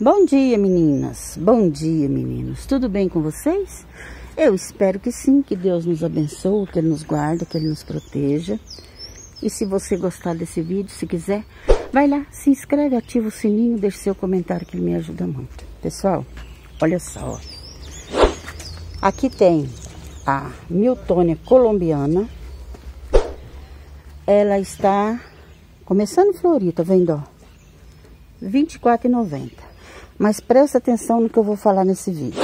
Bom dia, meninas. Bom dia, meninos. Tudo bem com vocês? Eu espero que sim, que Deus nos abençoe, que Ele nos guarde, que Ele nos proteja. E se você gostar desse vídeo, se quiser, vai lá, se inscreve, ativa o sininho, deixe seu comentário que ele me ajuda muito. Pessoal, olha só. Aqui tem a Miltônia colombiana. Ela está começando a florir, tá vendo, ó? R$24,90. Mas presta atenção no que eu vou falar nesse vídeo.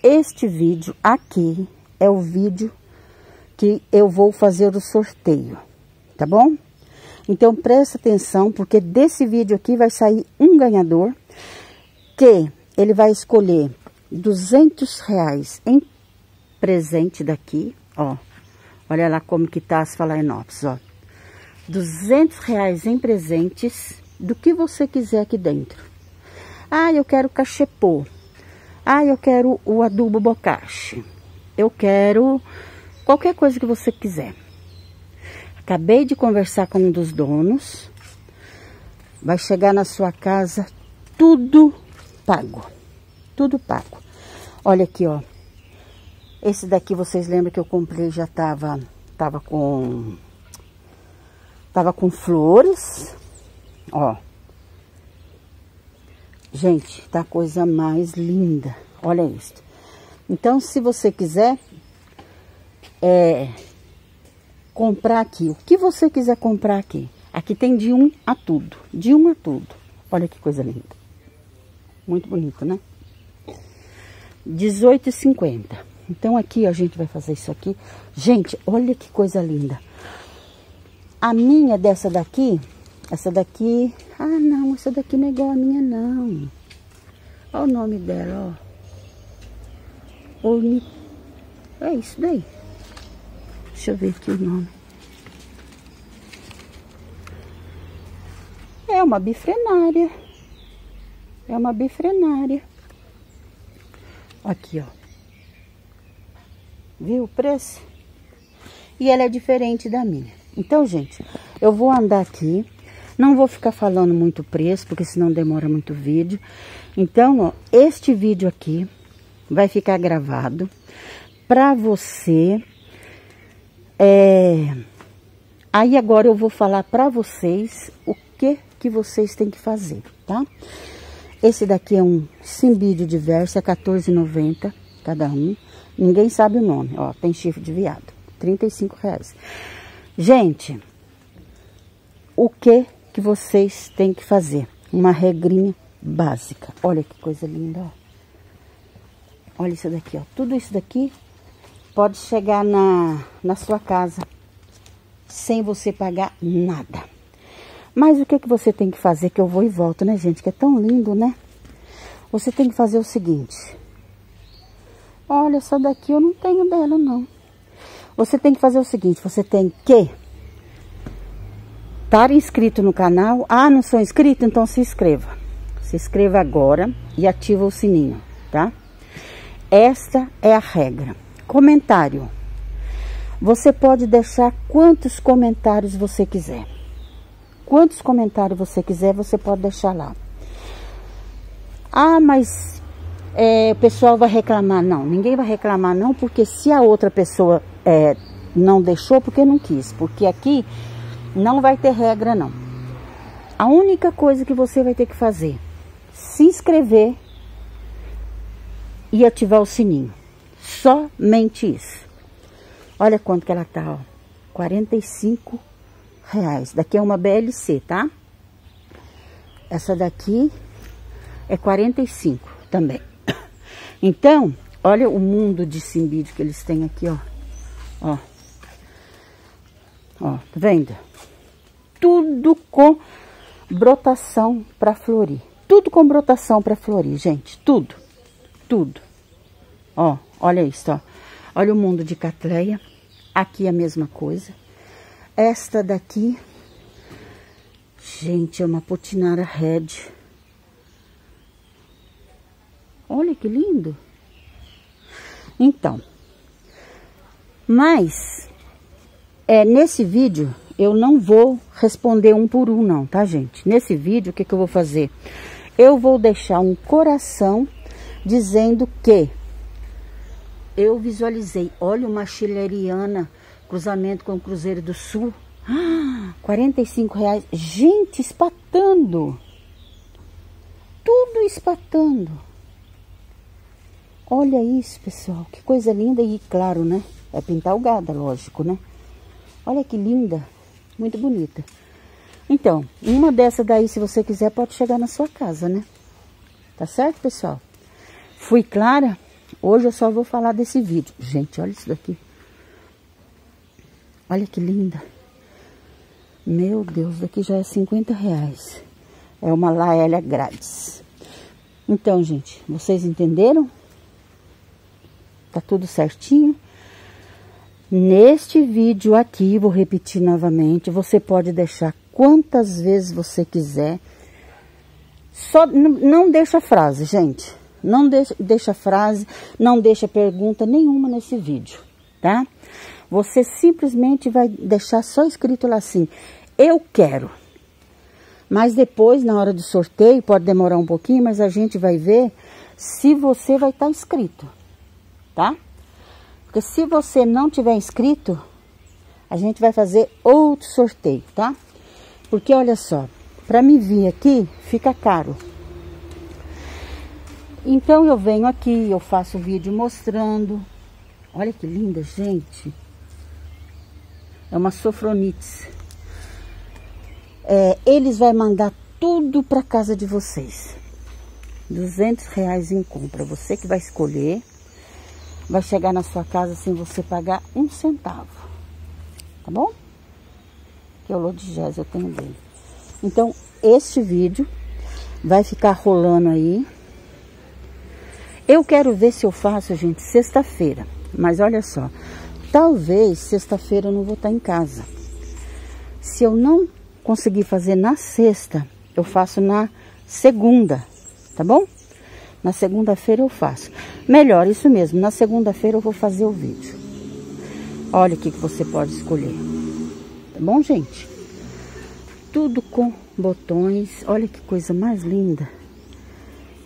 Este vídeo aqui é o vídeo que eu vou fazer o sorteio, tá bom? Então presta atenção, porque desse vídeo aqui vai sair um ganhador que ele vai escolher 200 reais em presente daqui, ó. Olha lá como que tá as Falainópolis, ó. 200 reais em presentes do que você quiser aqui dentro. Ah, eu quero cachepô. Ah, eu quero o adubo bocache. Eu quero qualquer coisa que você quiser. Acabei de conversar com um dos donos. Vai chegar na sua casa tudo pago. Tudo pago. Olha aqui, ó. Esse daqui vocês lembram que eu comprei já tava tava com tava com flores. Ó. Gente, tá a coisa mais linda. Olha isso. Então, se você quiser é, comprar aqui, o que você quiser comprar aqui, aqui tem de um a tudo, de um a tudo. Olha que coisa linda. Muito bonito, né? R$18,50. Então, aqui a gente vai fazer isso aqui. Gente, olha que coisa linda. A minha dessa daqui, essa daqui ah, não, essa daqui não é igual a minha, não. Olha o nome dela, ó. Oni... É isso daí. Deixa eu ver aqui o nome. É uma bifrenária. É uma bifrenária. Aqui, ó. Viu o preço? E ela é diferente da minha. Então, gente, eu vou andar aqui não vou ficar falando muito preço, porque senão demora muito vídeo. Então, ó, este vídeo aqui vai ficar gravado para você. É... Aí agora eu vou falar para vocês o que que vocês têm que fazer, tá? Esse daqui é um simbídio diverso, é R$14,90 cada um. Ninguém sabe o nome, ó, tem chifre de viado, 35,00 reais. Gente, o que que vocês têm que fazer. Uma regrinha básica. Olha que coisa linda, ó. Olha isso daqui, ó. Tudo isso daqui pode chegar na, na sua casa sem você pagar nada. Mas o que, que você tem que fazer? Que eu vou e volto, né, gente? Que é tão lindo, né? Você tem que fazer o seguinte. Olha, essa daqui eu não tenho dela, não. Você tem que fazer o seguinte. Você tem que estar inscrito no canal. Ah, não sou inscrito? Então se inscreva. Se inscreva agora e ativa o sininho, tá? Esta é a regra. Comentário. Você pode deixar quantos comentários você quiser. Quantos comentários você quiser, você pode deixar lá. Ah, mas é, o pessoal vai reclamar. Não, ninguém vai reclamar não, porque se a outra pessoa é, não deixou, porque não quis. Porque aqui não vai ter regra, não. A única coisa que você vai ter que fazer, se inscrever e ativar o sininho. Somente isso. Olha quanto que ela tá, ó. 45 reais. Daqui é uma BLC, tá? Essa daqui é 45 também. Então, olha o mundo de simbídio que eles têm aqui, ó. Ó. Ó, tá vendo? tudo com brotação para florir. Tudo com brotação para florir, gente. Tudo. Tudo. Ó, olha isso, ó. Olha o mundo de catleia. Aqui a mesma coisa. Esta daqui, gente, é uma potinara red. Olha que lindo. Então, Mas, é, nesse vídeo, eu não vou responder um por um não, tá, gente? Nesse vídeo, o que, que eu vou fazer? Eu vou deixar um coração dizendo que eu visualizei. Olha uma chileriana, cruzamento com o Cruzeiro do Sul. Ah, 45 reais. Gente, espatando. Tudo espatando. Olha isso, pessoal. Que coisa linda e claro, né? É pintar o gado, lógico, né? Olha que linda. Muito bonita. Então, uma dessa daí, se você quiser, pode chegar na sua casa, né? Tá certo, pessoal? Fui clara? Hoje eu só vou falar desse vídeo. Gente, olha isso daqui. Olha que linda. Meu Deus, daqui já é 50 reais. É uma laélia grátis. Então, gente, vocês entenderam? Tá tudo certinho? Neste vídeo aqui, vou repetir novamente, você pode deixar quantas vezes você quiser. Só não deixa frase, gente. Não deixa, deixa frase, não deixa pergunta nenhuma nesse vídeo, tá? Você simplesmente vai deixar só escrito lá assim, eu quero. Mas depois, na hora do sorteio, pode demorar um pouquinho, mas a gente vai ver se você vai estar tá inscrito, tá? Porque se você não tiver inscrito, a gente vai fazer outro sorteio, tá? Porque olha só, para me vir aqui fica caro. Então eu venho aqui, eu faço vídeo mostrando. Olha que linda, gente. É uma sofronites. É, eles vão mandar tudo para casa de vocês. 200 reais em compra. Você que vai escolher. Vai chegar na sua casa sem você pagar um centavo. Tá bom? Que é o Lodigés eu tenho dele. Então, este vídeo vai ficar rolando aí eu quero ver se eu faço, gente, sexta-feira. Mas olha só, talvez sexta-feira eu não vou estar em casa. Se eu não conseguir fazer na sexta, eu faço na segunda, tá bom? Na segunda-feira eu faço. Melhor, isso mesmo, na segunda-feira eu vou fazer o vídeo. Olha o que, que você pode escolher. Tá bom, gente? Tudo com botões. Olha que coisa mais linda.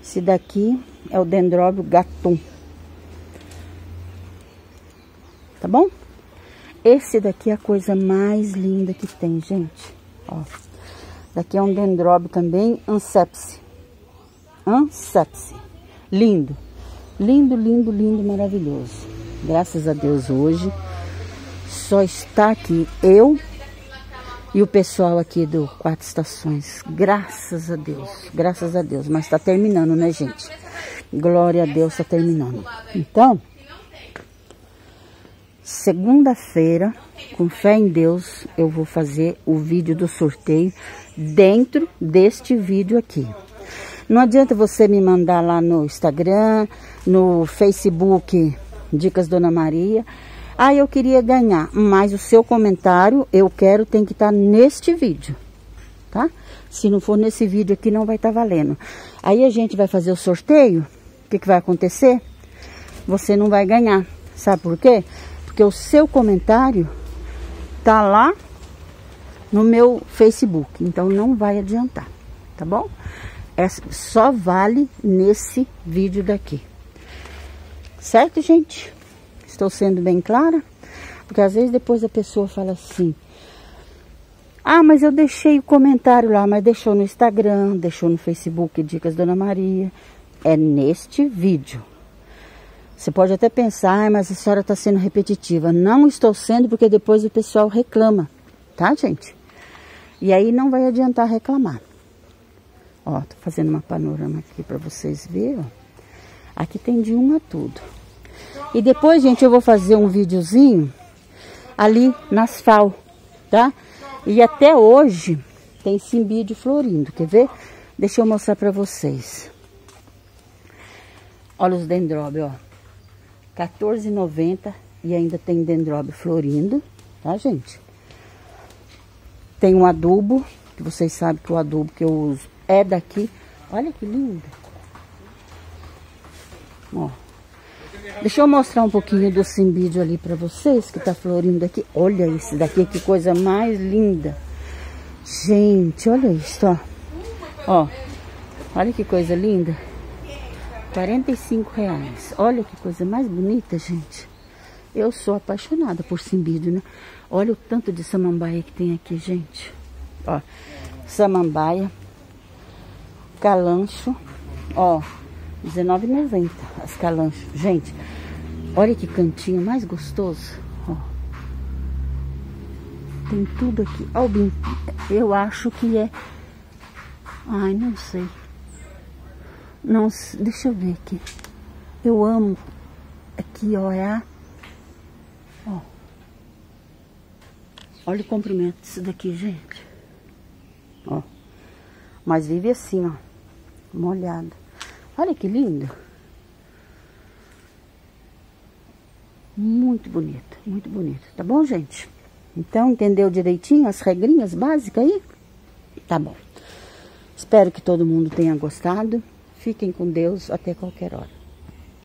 Esse daqui é o dendróbio gatum. Tá bom? Esse daqui é a coisa mais linda que tem, gente. Ó. Daqui é um dendróbio também, ansepse. Ansepse. Lindo. Lindo, lindo, lindo, maravilhoso. Graças a Deus hoje só está aqui eu e o pessoal aqui do Quatro Estações. Graças a Deus, graças a Deus. Mas tá terminando, né, gente? Glória a Deus, está terminando. Então, segunda-feira, com fé em Deus, eu vou fazer o vídeo do sorteio dentro deste vídeo aqui. Não adianta você me mandar lá no Instagram, no Facebook, Dicas Dona Maria. Ah, eu queria ganhar, mas o seu comentário, eu quero, tem que estar tá neste vídeo, tá? Se não for nesse vídeo aqui, não vai estar tá valendo. Aí a gente vai fazer o sorteio o que, que vai acontecer? Você não vai ganhar. Sabe por quê? Porque o seu comentário tá lá no meu Facebook. Então não vai adiantar, tá bom? É, só vale nesse vídeo daqui. Certo, gente? Estou sendo bem clara? Porque às vezes depois a pessoa fala assim: Ah, mas eu deixei o comentário lá, mas deixou no Instagram, deixou no Facebook Dicas Dona Maria é neste vídeo. Você pode até pensar, ah, mas a senhora está sendo repetitiva. Não estou sendo porque depois o pessoal reclama, tá, gente? E aí não vai adiantar reclamar. Ó, tô fazendo uma panorama aqui para vocês verem, ó. Aqui tem de um a tudo. E depois, gente, eu vou fazer um videozinho ali nas FAO, tá? E até hoje tem simbídio florindo, quer ver? Deixa eu mostrar para vocês. Olha os dendróbios, ó. 14,90 e ainda tem dendróbio florindo, tá, gente? Tem um adubo, que vocês sabem que o adubo que eu uso é daqui. Olha que lindo. Ó. Deixa eu mostrar um pouquinho do cimbídio ali pra vocês, que tá florindo aqui. Olha esse daqui, que coisa mais linda. Gente, olha isso, ó. Ó, olha que coisa linda. 45 reais. Olha que coisa mais bonita, gente. Eu sou apaixonada por cimbídio, né? Olha o tanto de samambaia que tem aqui, gente. Ó, samambaia, calancho, ó, R$19,90 as calanchos. Gente, olha que cantinho mais gostoso, ó. Tem tudo aqui. Ó, eu acho que é... Ai, não sei. Não, deixa eu ver aqui. Eu amo. Aqui, ó, é a... Ó. Olha o comprimento disso daqui, gente. Ó. Mas vive assim, ó. Molhado. Olha que lindo. Muito bonito, muito bonito. Tá bom, gente? Então, entendeu direitinho as regrinhas básicas aí? Tá bom. Espero que todo mundo tenha gostado. Fiquem com Deus até qualquer hora.